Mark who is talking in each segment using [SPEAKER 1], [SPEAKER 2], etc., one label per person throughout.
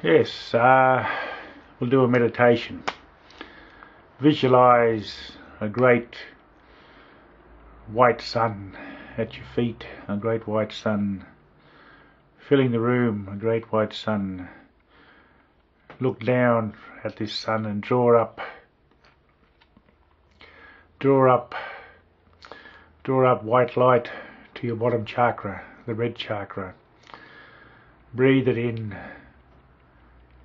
[SPEAKER 1] Yes, uh, we'll do a meditation. Visualize a great white sun at your feet, a great white sun filling the room, a great white sun. Look down at this sun and draw up, draw up, draw up white light to your bottom chakra, the red chakra. Breathe it in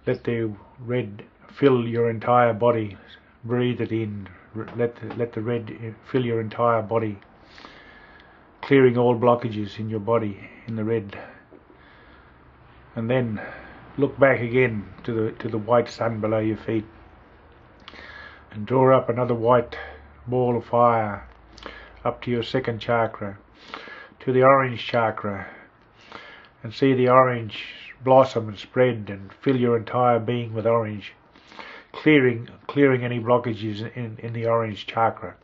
[SPEAKER 1] let the red fill your entire body. Breathe it in. Let the, let the red eh, fill your entire body, clearing all blockages in your body in the red. And then look back again to the to the white sun below your feet, and draw up another white ball of fire up to your second chakra, to the orange chakra, and see the orange blossom and spread and fill your entire being with orange, clearing clearing any blockages in, in the orange chakra.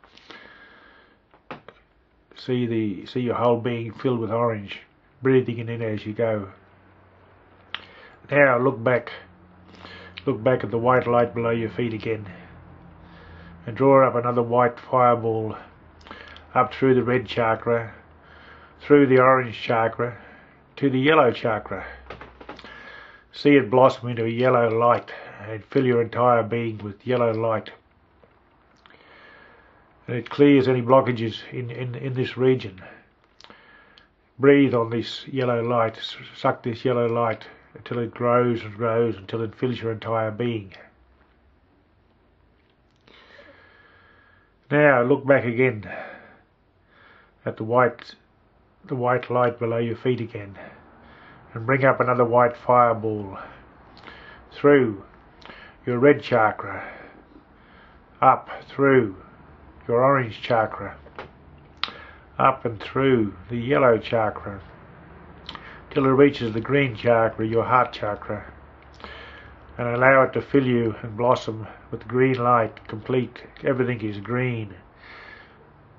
[SPEAKER 1] See the see your whole being filled with orange, breathing it in as you go. Now look back look back at the white light below your feet again and draw up another white fireball up through the red chakra, through the orange chakra, to the yellow chakra. See it blossom into a yellow light and fill your entire being with yellow light. And it clears any blockages in, in, in this region. Breathe on this yellow light, suck this yellow light until it grows and grows until it fills your entire being. Now look back again at the white the white light below your feet again and bring up another white fireball through your red chakra, up through your orange chakra, up and through the yellow chakra, till it reaches the green chakra, your heart chakra, and allow it to fill you and blossom with green light, complete. Everything is green.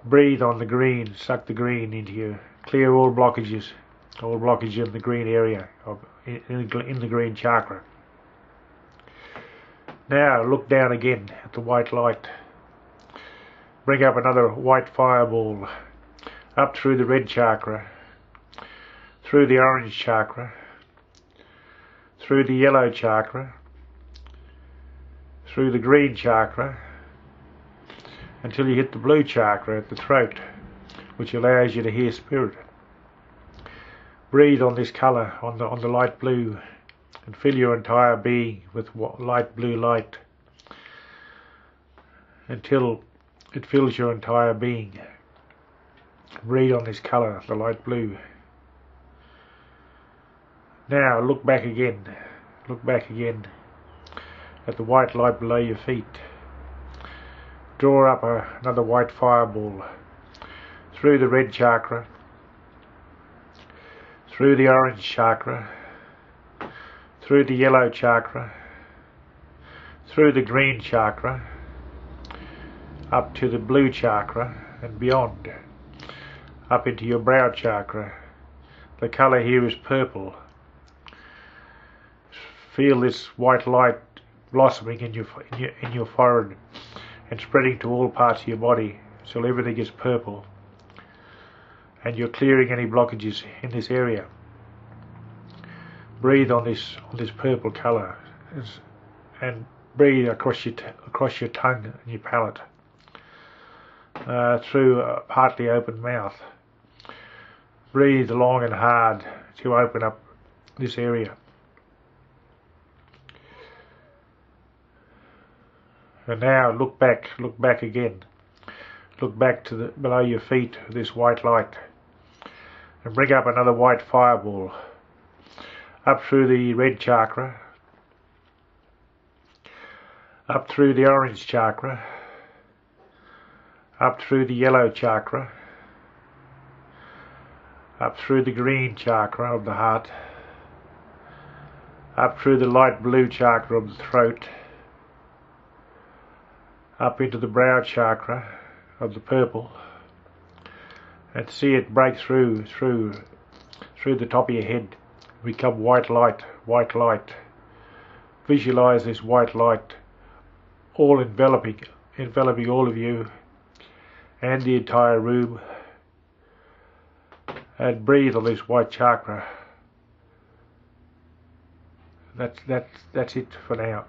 [SPEAKER 1] Breathe on the green, suck the green into you, clear all blockages all blockage in the green area of in, in the green chakra. Now look down again at the white light. Bring up another white fireball up through the red chakra, through the orange chakra, through the yellow chakra, through the green chakra, until you hit the blue chakra at the throat, which allows you to hear spirit breathe on this color, on the, on the light blue, and fill your entire being with light blue light until it fills your entire being. Breathe on this color, the light blue. Now look back again, look back again at the white light below your feet. Draw up a, another white fireball through the red chakra through the orange chakra, through the yellow chakra, through the green chakra, up to the blue chakra and beyond, up into your brow chakra. The colour here is purple. Feel this white light blossoming in your, in your, in your forehead and spreading to all parts of your body so everything is purple and you're clearing any blockages in this area. Breathe on this on this purple colour and breathe across your across your tongue and your palate uh, through a partly open mouth. Breathe long and hard to open up this area. And now look back, look back again. Look back to the below your feet, this white light and bring up another white fireball up through the red chakra up through the orange chakra up through the yellow chakra up through the green chakra of the heart up through the light blue chakra of the throat up into the brow chakra of the purple and see it break through through through the top of your head become white light white light visualize this white light all enveloping, enveloping all of you and the entire room and breathe on this white chakra. That's, that's, that's it for now.